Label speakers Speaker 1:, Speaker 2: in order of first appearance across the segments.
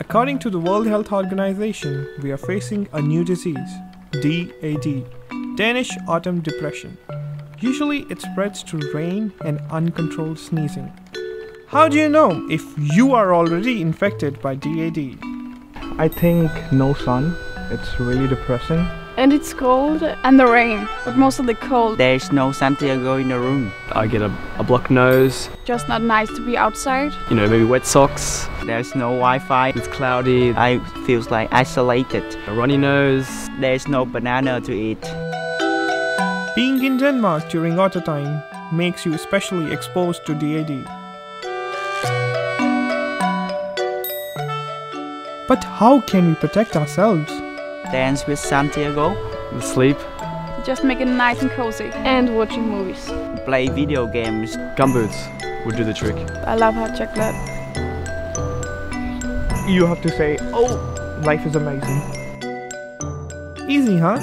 Speaker 1: According to the World Health Organization, we are facing a new disease, DAD, Danish Autumn Depression. Usually it spreads through rain and uncontrolled sneezing. How do you know if you are already infected by DAD?
Speaker 2: I think no sun. It's really depressing.
Speaker 3: And it's cold and the rain, but mostly the cold.
Speaker 4: There's no Santiago in the room.
Speaker 5: I get a, a blocked nose,
Speaker 3: Just not nice to be outside.
Speaker 5: you know, maybe wet socks,
Speaker 4: There's no Wi-Fi.
Speaker 5: it's cloudy,
Speaker 4: I feels like isolated.
Speaker 5: a runny nose.
Speaker 4: There's no banana to eat.
Speaker 1: Being in Denmark during autumn time makes you especially exposed to DAD. But how can we protect ourselves?
Speaker 4: Dance with Santiago.
Speaker 5: Sleep,
Speaker 3: Just make it nice and cozy. And watching movies.
Speaker 4: Play video games.
Speaker 5: gumboots would do the trick.
Speaker 3: I love hot chocolate.
Speaker 2: You have to say, oh, life is amazing.
Speaker 1: Easy, huh?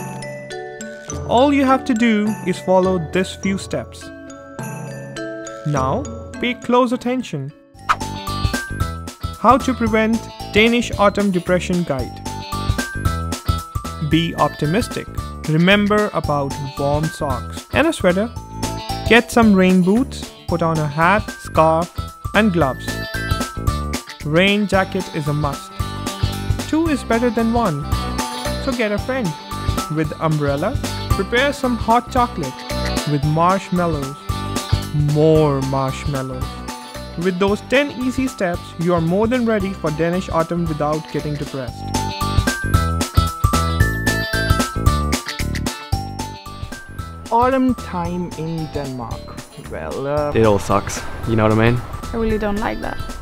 Speaker 1: All you have to do is follow this few steps. Now, pay close attention. How to prevent Danish autumn depression guide. Be optimistic. Remember about warm socks and a sweater. Get some rain boots, put on a hat, scarf, and gloves. Rain jacket is a must. Two is better than one. So get a friend. With umbrella, prepare some hot chocolate with marshmallows. More marshmallows. With those 10 easy steps, you are more than ready for Danish autumn without getting depressed.
Speaker 2: Autumn time in Denmark. Well, uh,
Speaker 5: It all sucks, you know what I mean?
Speaker 3: I really don't like that.